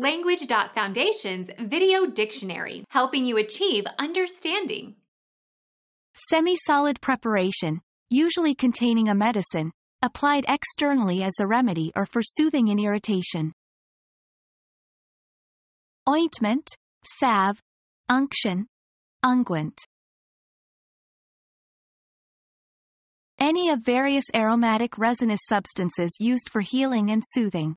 Language.Foundation's Video Dictionary, helping you achieve understanding. Semi-solid preparation, usually containing a medicine, applied externally as a remedy or for soothing an irritation. Ointment, salve, unction, unguent. Any of various aromatic resinous substances used for healing and soothing.